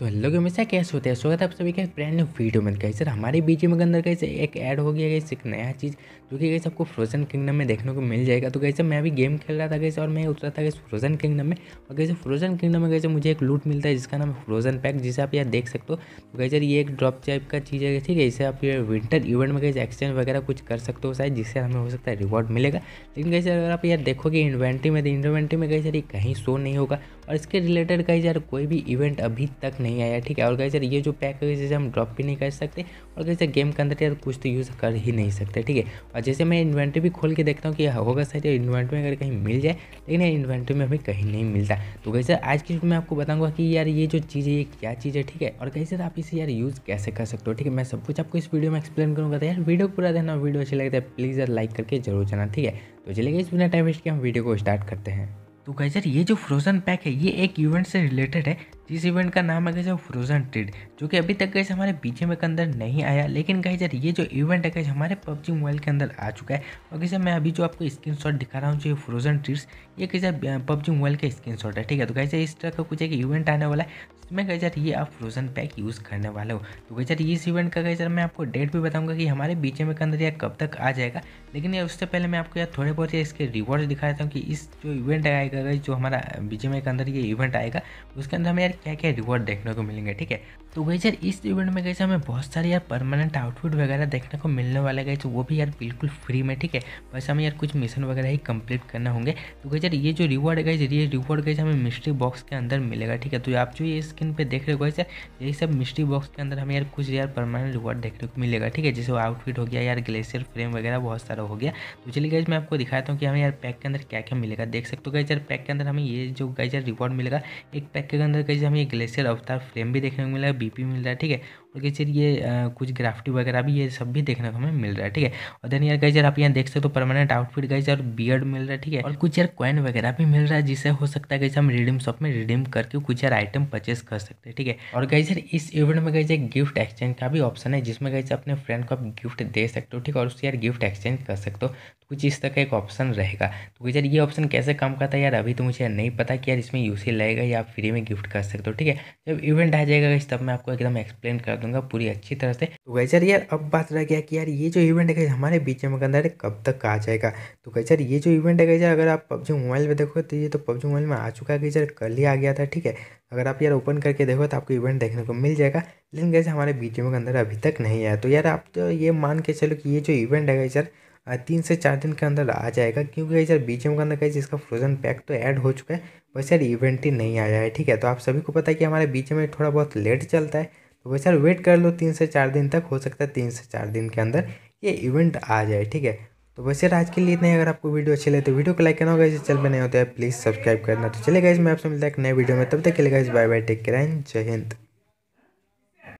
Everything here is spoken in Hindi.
तो हेलो के हमेशा कैसे होते हैं? स्वागत है, आप सभी का ब्रांड न्यू वीडियो में कहीं सर, हमारे बीच में अंदर कैसे एक ऐड हो गया गई एक नया चीज़, जो कि कैसे आपको फ्रोजन किंगडम में देखने को मिल जाएगा। तो कैसे मैं अभी गेम खेल रहा था, कैसे और मैं उतरा था कैसे फ्रोजन किंगडम में, और कैसे फ्रोजन किंगडम में कैसे मुझे एक लूट मिलता है, जिसका नाम है फ्रोजन पैक जिसे आप यहाँ देख सकते हो। तो कैसे ये एक ड्रॉप टाइप का चीज़ है, ठीक है इसे आप ये विंटर इवेंट में कैसे एक्सचेंज वगैरह कुछ कर सकते हो शायद, जिससे हमें हो सकता है रिवॉर्ड मिलेगा। लेकिन कैसे अगर आप यार देखोगे इन्वेंट्री में तो इन्वेंट्री में कैसे कहीं शो नहीं होगा और इसके रिलेटेड कहीं यार कोई भी इवेंट अभी तक नहीं आया, ठीक है? और कैसे ये जो पैक है, जैसे हम ड्रॉप भी नहीं कर सकते और कैसे गेम के अंदर यार कुछ तो यूज़ कर ही नहीं सकते, ठीक है? और जैसे मैं इन्वेंट्री भी खोल के देखता हूँ कि होगा सर इन्वेंट्री में अगर कहीं मिल जाए, लेकिन ये इन्वेंट्री में अभी कहीं नहीं मिलता। तो कैसे आज की मैं आपको बताऊँगा कि यार ये जो चीज़ है, ये क्या चीज़ है, ठीक है? और कैसे आप इसे यार यूज़ कैसे कर सकते हो, ठीक है? मैं सब कुछ आपको इस वीडियो में एक्सप्लेन करूँगा। तो यार वीडियो पूरा देना वीडियो अच्छी लगता है प्लीज़ यार लाइक करके ज़रूर जाना, ठीक है? तो चलिए इस बिना टाइम वेस्ट के हम वीडियो को स्टार्ट करते हैं। तो कैसे ये जो फ्रोज़न पैक है, ये एक इवेंट से रिलेटेड है। जिस इवेंट का नाम है कैसे फ्रोजन ट्रेड जो कि अभी तक कैसे हमारे पीछे में के अंदर नहीं आया। लेकिन कैसे ये जो इवेंट है कैसे हमारे पबजी मोबाइल के अंदर आ चुका है। और कैसे मैं अभी जो आपको स्क्रीन दिखा रहा हूँ, जो फ्रोजन ट्रीड्स ये कैसे पबजी मोबाइल का स्क्रीन है, ठीक है? तो कैसे इस तरह का कुछ एक इवेंट आने वाला है। जिसमें कैसे ये आप फ्रोजन पैक यूज़ करने वाले हो। तो कैसे इस इवेंट का कैसे मैं आपको डेट भी बताऊँगा कि हमारे बीच में अंदर यह कब तक आ जाएगा। लेकिन यार, उससे पहले मैं आपको यार थोड़े बहुत इसके रिवॉर्ड दिखा देता हूँ कि इस जो इवेंट आएगा, जो हमारा बीच में अंदर ये इवेंट आएगा, उसके अंदर हमें यार क्या क्या रिवॉर्ड देखने को मिलेंगे, ठीक है? तो गई यार इस इवेंट में कैसे हमें बहुत सारे यार परमानेंट आउटफिट वगैरह देखने को मिलने वाले गए तो वो भी यार बिल्कुल फ्री में, ठीक है? बस हमें यार कुछ मिशन वगैरह ही कंप्लीट करना होंगे। तो गई यार, ये जो रिवॉर्ड है ये रिवॉर्ड गई हमें मिस्ट्री बॉक्स के अंदर मिलेगा, ठीक है? तो आप जो ये स्क्रीन पर देख रहे हो यार, यही सब मिस्ट्री बॉक्स के अंदर हमें यार कुछ यार परमानेंट रिवॉर्ड देखने को मिलेगा, ठीक है? जैसे आउटफिट हो गया, यार ग्लेशियर फ्रेम वगैरह बहुत सारा हो गया। तो चलिए गई मैं आपको दिखाता हूँ कि हमें यार पैक के अंदर क्या क्या मिलेगा। देख सकते हो गई यार पैक के अंदर हमें ये जो गई यार रिवॉर्ड मिलेगा, एक पैक के अंदर कैसे हमें ग्लेशियर अवतार फ्रेम भी देखने को मिला बीपी मिल रहा है ठीक है? और कैसे ये आ, कुछ ग्राफ्टी वगैरह भी ये सब भी देखने को हमें मिल रहा है ठीक है? और देन यार गाइजर आप यहाँ देख सकते हो तो परमानेंट आउटफिट गाइज़ और बियर्ड मिल रहा है ठीक है? और कुछ यार कॉइन वगैरह भी मिल रहा है जिससे हो सकता है कैसे हम रिडीम शॉप में रिडीम करके कुछ यार आइटम परचेस कर सकते हैं ठीक है? और गाइजर इस इवेंट में गाइज़ गिफ्ट एक्सचेंज का भी ऑप्शन है जिसमें गाइज़ अपने फ्रेंड को आप गिफ्ट दे सकते हो ठीक है? और उससे यार गिफ्ट एक्सचेंज कर सकते हो कुछ इस तरह का एक ऑप्शन रहेगा। तो यार ये ऑप्शन कैसे काम करता है यार अभी तो मुझे नहीं पता कि यार इसमें यूसी लगेगा या फ्री में गिफ्ट कर सकते हो ठीक है? जब इवेंट आ जाएगा इस तब मैं आपको एकदम एक्सप्लेन कर दूँगा पूरी अच्छी तरह से। तो वैसे यार, अब बात रह गया कि यार, ये जो इवेंट है, हमारे बीच में अंदर कब तक आ जाएगा? तो कैसे ये जो इवेंट है कैसे अगर आप पबजी मोबाइल में देखो तो ये तो पबजी मोबाइल में आ चुका है कैसे कल ही आ गया था, ठीक है? अगर आप यार ओपन करके देखो तो आपको इवेंट देखने को मिल जाएगा। लेकिन कैसे हमारे बीच में अंदर अभी तक नहीं आया। तो यार, आप तो ये मान के चलो कि ये जो इवेंट है सर तीन से चार दिन के अंदर आ जाएगा। क्योंकि सर बीच में के अंदर कहीं इसका फ्रोजन पैक तो ऐड हो चुका है वैसे यार इवेंट ही नहीं आया है, ठीक है? तो आप सभी को पता है कि हमारे बीच में थोड़ा बहुत लेट चलता है। तो वैसे सर वेट कर लो तीन से चार दिन तक, हो सकता है तीन से चार दिन के अंदर ये इवेंट आ जाए, ठीक है? तो वैसे आज के लिए इतना ही। अगर आपको वीडियो अच्छी लगे तो वीडियो को लाइक करना होगा। चल में नहीं होता है प्लीज़ सब्सक्राइब करना। तो चलेगा इसमें आपसे मिलता है एक नए वीडियो में। तब तक के लिए guys bye bye take care and जय हिंद।